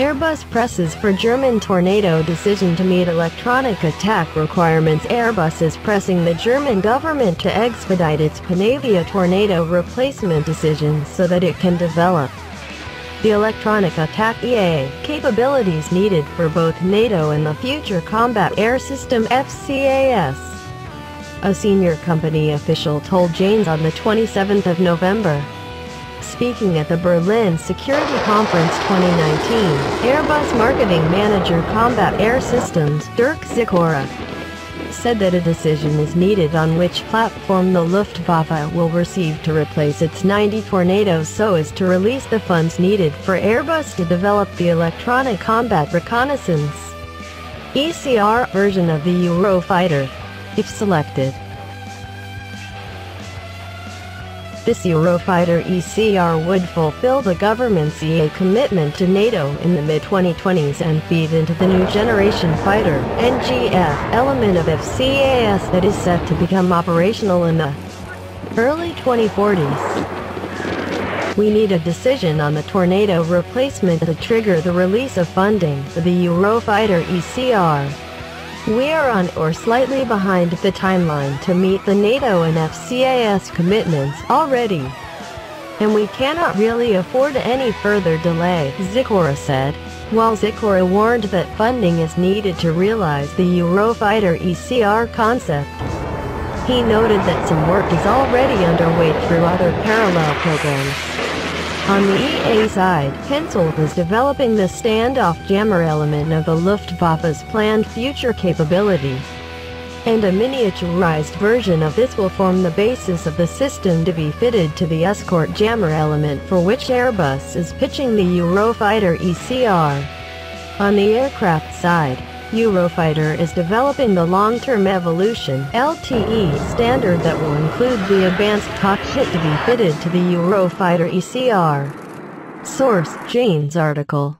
Airbus presses for German Tornado decision to meet electronic attack requirements Airbus is pressing the German government to expedite its Panavia Tornado replacement decision so that it can develop the electronic attack EA capabilities needed for both NATO and the Future Combat Air System FCAS. A senior company official told Janes on the 27th of November speaking at the Berlin Security Conference 2019, Airbus marketing manager Combat Air Systems, Dirk Zickora, said that a decision is needed on which platform the Luftwaffe will receive to replace its 90 Tornadoes so as to release the funds needed for Airbus to develop the electronic combat reconnaissance ECR version of the Eurofighter, if selected. This Eurofighter ECR would fulfill the government's EA commitment to NATO in the mid-2020s and feed into the new generation fighter, NGF, element of FCAS that is set to become operational in the early 2040s. We need a decision on the Tornado replacement to trigger the release of funding for the Eurofighter ECR. We are on or slightly behind the timeline to meet the NATO and FCAS commitments already. And we cannot really afford any further delay, Zickora said. While Zickora warned that funding is needed to realize the Eurofighter ECR concept, he noted that some work is already underway through other parallel programs. On the EA side, Hensoldt is developing the standoff jammer element of the Luftwaffe's planned future capability. And a miniaturized version of this will form the basis of the system to be fitted to the escort jammer element for which Airbus is pitching the Eurofighter ECR. On the aircraft side, Eurofighter is developing the Long-Term Evolution LTE standard that will include the advanced cockpit to be fitted to the Eurofighter ECR. Source, Jane's article.